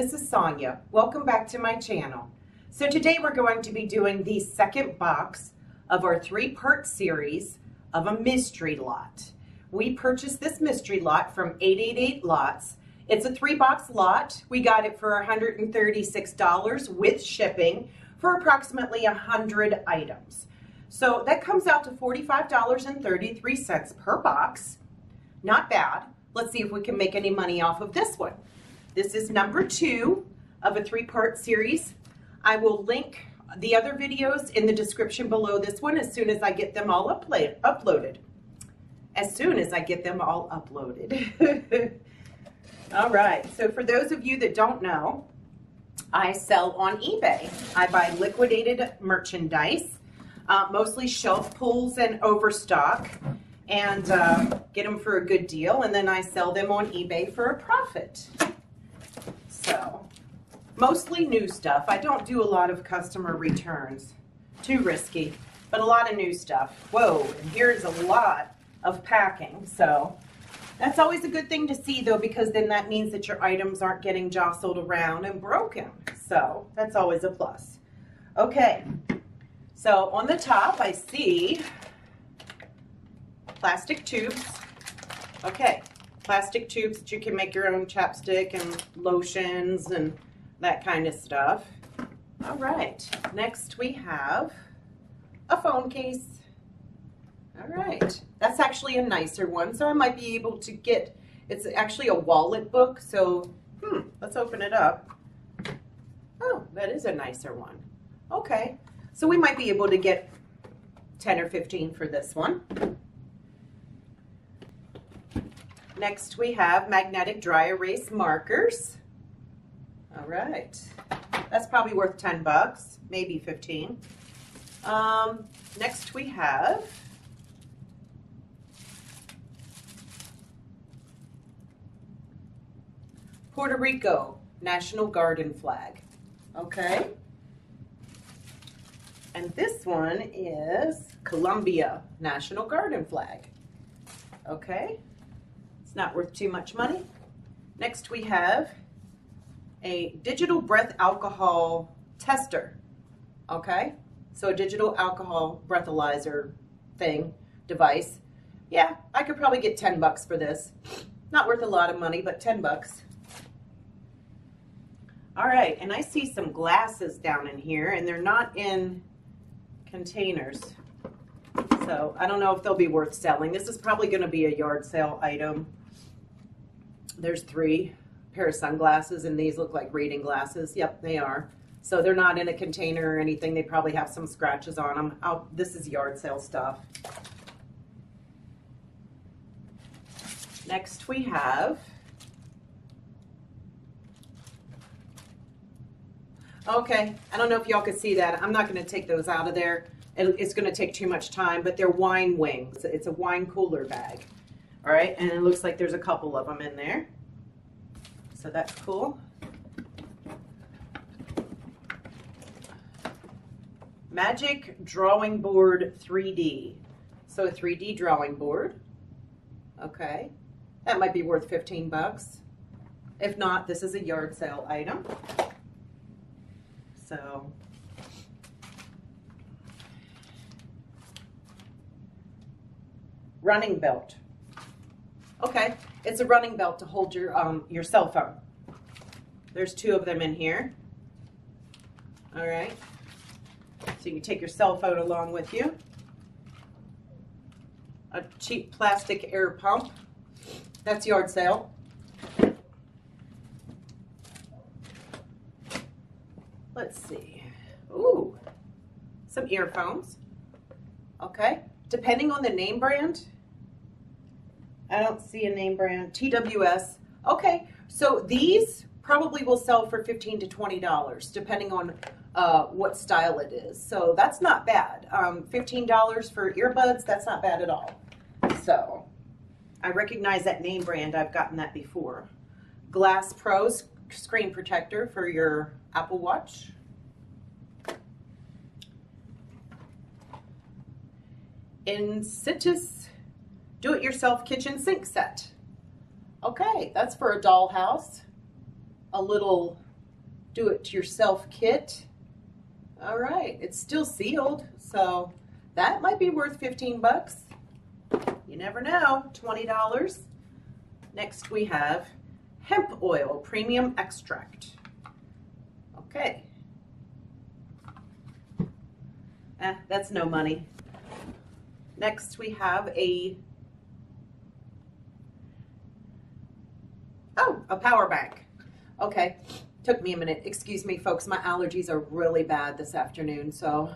This is Sonia. Welcome back to my channel. So today we're going to be doing the second box of our three-part series of a mystery lot. We purchased this mystery lot from 888 Lots. It's a three-box lot. We got it for $136 with shipping for approximately 100 items. So that comes out to $45.33 per box. Not bad. Let's see if we can make any money off of this one. This is number two of a three-part series. I will link the other videos in the description below this one as soon as I get them all uploaded. As soon as I get them all uploaded. all right, so for those of you that don't know, I sell on eBay. I buy liquidated merchandise, uh, mostly shelf pulls and overstock, and uh, get them for a good deal, and then I sell them on eBay for a profit. Mostly new stuff. I don't do a lot of customer returns. Too risky, but a lot of new stuff. Whoa, and here's a lot of packing. So, that's always a good thing to see though, because then that means that your items aren't getting jostled around and broken. So, that's always a plus. Okay, so on the top I see plastic tubes. Okay, plastic tubes that you can make your own chapstick and lotions and that kind of stuff. All right, next we have a phone case. All right, that's actually a nicer one, so I might be able to get, it's actually a wallet book, so hmm, let's open it up. Oh, that is a nicer one. Okay, so we might be able to get 10 or 15 for this one. Next we have magnetic dry erase markers. All right, that's probably worth 10 bucks, maybe 15. Um, next we have Puerto Rico National Garden Flag. Okay. And this one is Colombia National Garden Flag. Okay. It's not worth too much money. Next we have a digital breath alcohol tester. Okay, so a digital alcohol breathalyzer thing, device. Yeah, I could probably get 10 bucks for this. Not worth a lot of money, but 10 bucks. All right, and I see some glasses down in here, and they're not in containers. So I don't know if they'll be worth selling. This is probably going to be a yard sale item. There's three pair of sunglasses, and these look like reading glasses. Yep, they are. So they're not in a container or anything. They probably have some scratches on them. Oh, this is yard sale stuff. Next we have Okay, I don't know if y'all can see that. I'm not going to take those out of there. It's going to take too much time, but they're wine wings. It's a wine cooler bag. All right, and it looks like there's a couple of them in there. So that's cool. Magic Drawing Board 3D. So a 3D drawing board. Okay. That might be worth 15 bucks. If not, this is a yard sale item. So running belt. Okay, it's a running belt to hold your, um, your cell phone. There's two of them in here. All right. So you can take your cell phone along with you. A cheap plastic air pump. That's yard sale. Let's see. Ooh, some earphones. Okay. Depending on the name brand, I don't see a name brand. TWS. Okay, so these probably will sell for 15 to $20, depending on uh, what style it is. So that's not bad. Um, $15 for earbuds, that's not bad at all. So I recognize that name brand. I've gotten that before. Glass Pro screen protector for your Apple Watch. Insitus do-it-yourself kitchen sink set. Okay, that's for a dollhouse. a little do-it-yourself kit. All right, it's still sealed, so that might be worth 15 bucks. You never know, $20. Next we have hemp oil premium extract. Okay. Eh, that's no money. Next we have a, oh, a power bank. Okay, took me a minute. Excuse me, folks, my allergies are really bad this afternoon, so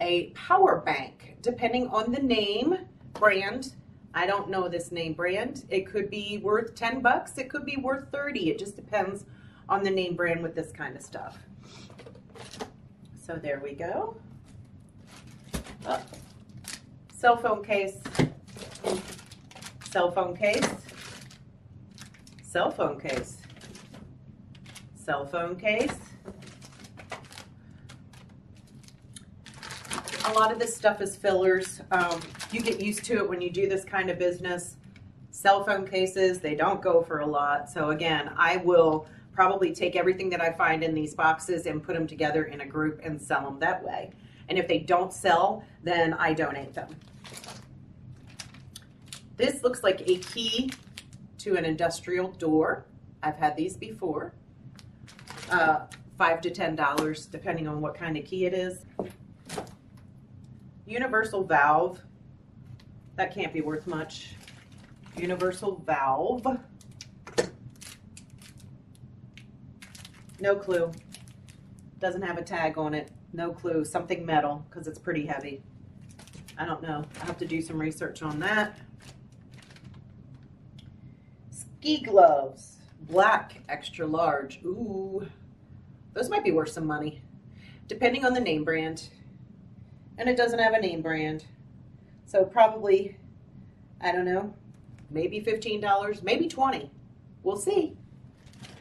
a power bank, depending on the name, brand, I don't know this name brand. It could be worth 10 bucks. It could be worth 30. It just depends on the name brand with this kind of stuff. So there we go. Oh. Cell phone case. Cell phone case. Cell phone case. Cell phone case. A lot of this stuff is fillers. Um, you get used to it when you do this kind of business. Cell phone cases, they don't go for a lot. So again, I will probably take everything that I find in these boxes and put them together in a group and sell them that way. And if they don't sell, then I donate them. This looks like a key to an industrial door. I've had these before. Uh, five to ten dollars, depending on what kind of key it is. Universal valve. That can't be worth much. Universal valve. No clue. Doesn't have a tag on it. No clue. Something metal because it's pretty heavy. I don't know. I have to do some research on that. Ski gloves. Black, extra large. Ooh. Those might be worth some money. Depending on the name brand. And it doesn't have a name brand. So probably, I don't know, maybe $15, maybe 20 We'll see.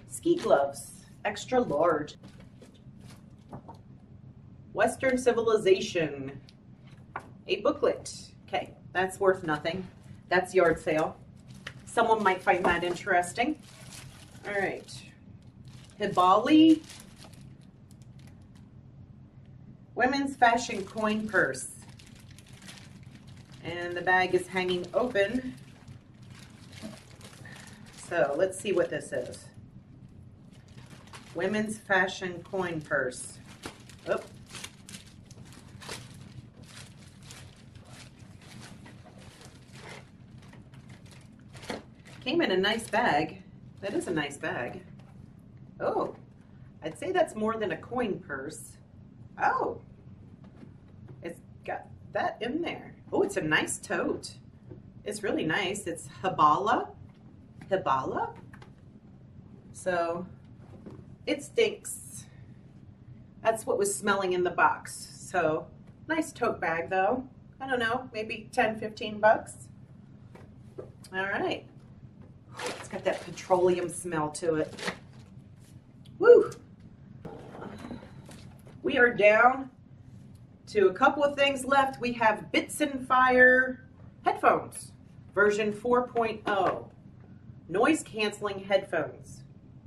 Ski gloves, extra large. Western Civilization, a booklet. Okay, that's worth nothing. That's yard sale. Someone might find that interesting. All right. Hibali Women's Fashion Coin Purse. And the bag is hanging open. So let's see what this is. Women's Fashion Coin Purse. Oh. Came in a nice bag. That is a nice bag. Oh, I'd say that's more than a coin purse. Oh, it's got that in there. Oh, it's a nice tote. It's really nice. It's Hibala. Hibala. So it stinks. That's what was smelling in the box. So nice tote bag though. I don't know, maybe 10, 15 bucks. All right. It's got that petroleum smell to it. Woo! We are down to a couple of things left. We have Bitson Fire headphones, version 4.0. Noise canceling headphones.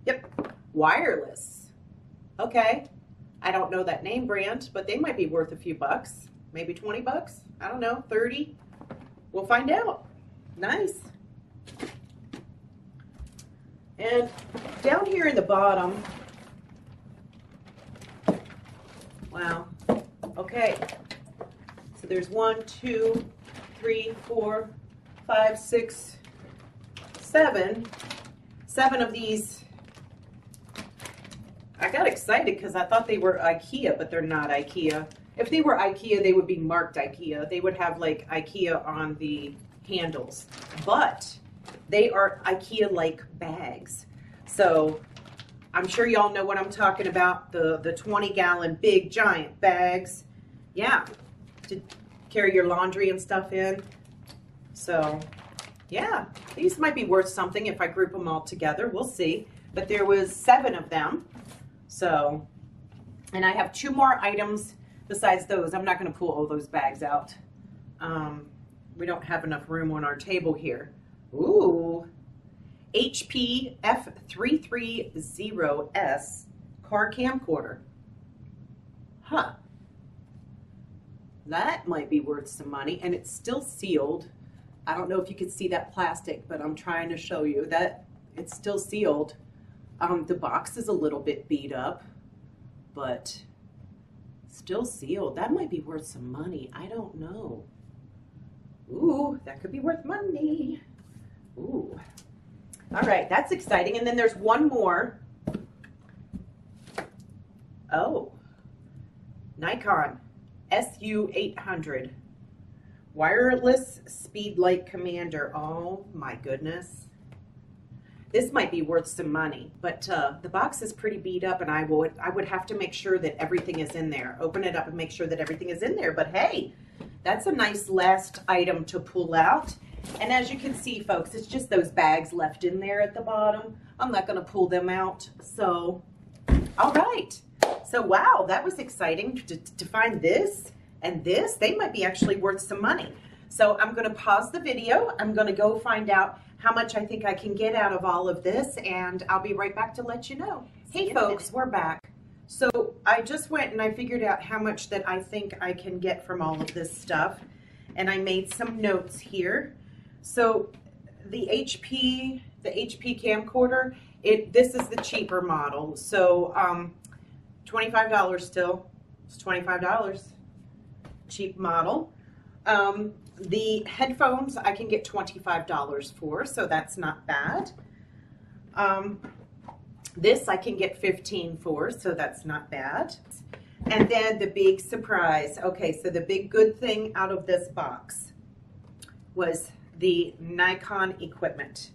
Yep, wireless. Okay, I don't know that name brand, but they might be worth a few bucks. Maybe 20 bucks? I don't know, 30? We'll find out. Nice. And down here in the bottom, wow, okay. So there's one, two, three, four, five, six, seven. Seven of these. I got excited because I thought they were Ikea, but they're not Ikea. If they were Ikea, they would be marked Ikea. They would have like Ikea on the handles. But they are IKEA-like bags. So I'm sure y'all know what I'm talking about. The, the 20 gallon big giant bags. Yeah, to carry your laundry and stuff in. So yeah, these might be worth something if I group them all together. We'll see. But there was seven of them. So, and I have two more items besides those. I'm not going to pull all those bags out. Um, we don't have enough room on our table here. Ooh, HP F330S car camcorder. Huh. That might be worth some money, and it's still sealed. I don't know if you can see that plastic, but I'm trying to show you that it's still sealed. Um, the box is a little bit beat up, but still sealed. That might be worth some money. I don't know. Ooh, that could be worth money. Ooh. All right, that's exciting. And then there's one more. Oh, Nikon SU800 wireless speedlight commander. Oh my goodness. This might be worth some money, but uh, the box is pretty beat up and I would, I would have to make sure that everything is in there. Open it up and make sure that everything is in there. But hey, that's a nice last item to pull out. And as you can see, folks, it's just those bags left in there at the bottom. I'm not going to pull them out. So, all right. So, wow, that was exciting to, to find this and this. They might be actually worth some money. So I'm going to pause the video. I'm going to go find out how much I think I can get out of all of this, and I'll be right back to let you know. See hey, folks, we're back. So I just went and I figured out how much that I think I can get from all of this stuff, and I made some notes here. So the HP, the HP camcorder, it this is the cheaper model. So um, $25 still. It's $25. Cheap model. Um, the headphones I can get $25 for, so that's not bad. Um, this I can get 15 for, so that's not bad. And then the big surprise. Okay, so the big good thing out of this box was the Nikon equipment.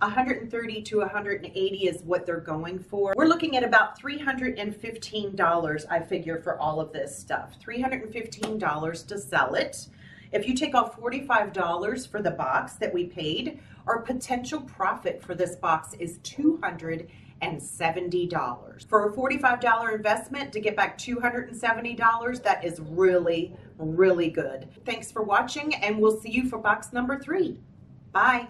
130 to 180 is what they're going for. We're looking at about $315, I figure, for all of this stuff. $315 to sell it. If you take off $45 for the box that we paid, our potential profit for this box is $270. For a $45 investment to get back $270, that is really, really good. Thanks for watching, and we'll see you for box number three. Bye.